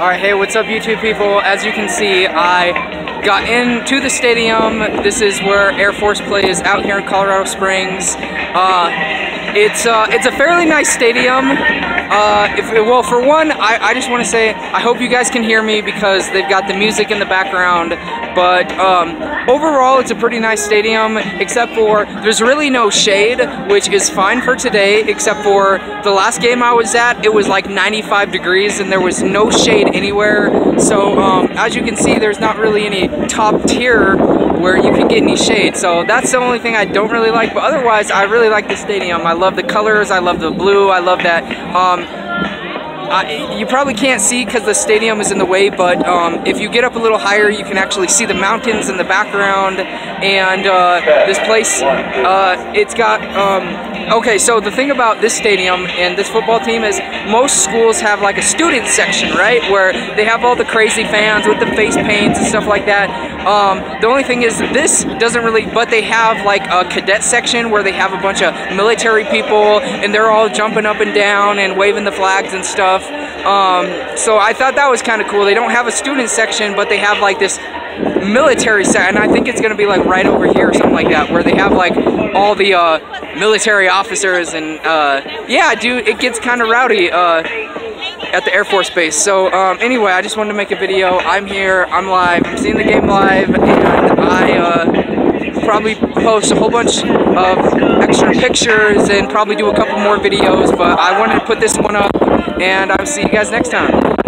Alright, hey, what's up YouTube people? As you can see, I got into the stadium. This is where Air Force plays out here in Colorado Springs. Uh, it's, uh, it's a fairly nice stadium. Uh, if, well, for one, I, I just want to say I hope you guys can hear me because they've got the music in the background. But um, overall, it's a pretty nice stadium, except for there's really no shade, which is fine for today, except for the last game I was at, it was like 95 degrees and there was no shade anywhere. So um, as you can see, there's not really any top tier where you can get any shade. So that's the only thing I don't really like. But otherwise, I really like the stadium. I love the colors. I love the blue. I love that. Um, I, you probably can't see because the stadium is in the way, but um, if you get up a little higher, you can actually see the mountains in the background. And uh, this place, uh, it's got um, Okay, so the thing about this stadium and this football team is most schools have like a student section, right? Where they have all the crazy fans with the face paints and stuff like that. Um, the only thing is this doesn't really, but they have like a cadet section where they have a bunch of military people and they're all jumping up and down and waving the flags and stuff. Um, so I thought that was kind of cool. They don't have a student section, but they have like this military set, and I think it's gonna be like right over here or something like that, where they have like all the uh, military officers and uh, yeah, dude, it gets kind of rowdy uh, at the Air Force Base. So um, anyway, I just wanted to make a video. I'm here, I'm live, I'm seeing the game live, and I uh, probably post a whole bunch of extra pictures and probably do a couple more videos, but I wanted to put this one up, and I'll see you guys next time.